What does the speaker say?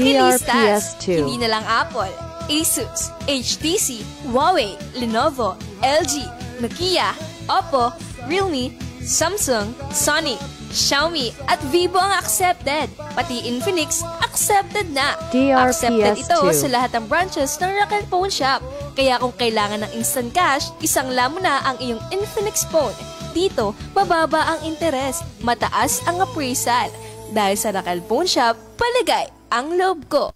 Rakilistas, DRPS2. hindi na lang Apple, Asus, HTC, Huawei, Lenovo, LG, Nokia, Oppo, Realme, Samsung, Sony, Xiaomi at Vivo ang accepted. Pati Infinix accepted na. DRPS2. Accepted ito sa lahat ng branches ng Racket Phone Shop. Kaya kung kailangan ng instant cash, isang lamo na ang iyong Infinix phone. Dito, mababa ang interes, mataas ang appraisal. Dahil sa Racket Phone Shop, palagay ang loob ko.